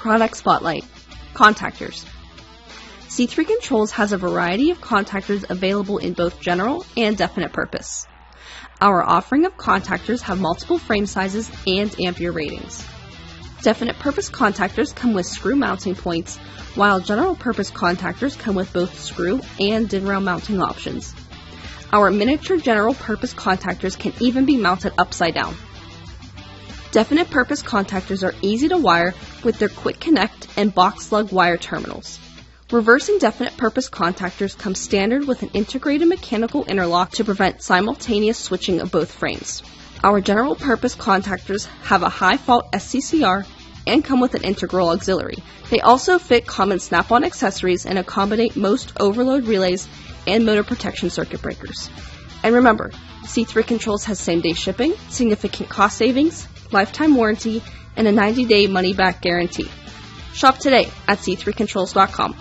Product Spotlight Contactors C3 Controls has a variety of contactors available in both general and definite purpose. Our offering of contactors have multiple frame sizes and ampere ratings. Definite purpose contactors come with screw mounting points, while general purpose contactors come with both screw and DIN rail mounting options. Our miniature general purpose contactors can even be mounted upside down. Definite purpose contactors are easy to wire with their quick connect and box lug wire terminals. Reversing definite purpose contactors come standard with an integrated mechanical interlock to prevent simultaneous switching of both frames. Our general purpose contactors have a high fault SCCR and come with an integral auxiliary. They also fit common snap-on accessories and accommodate most overload relays and motor protection circuit breakers. And remember, C3 Controls has same-day shipping, significant cost savings, lifetime warranty, and a 90-day money-back guarantee. Shop today at c3controls.com.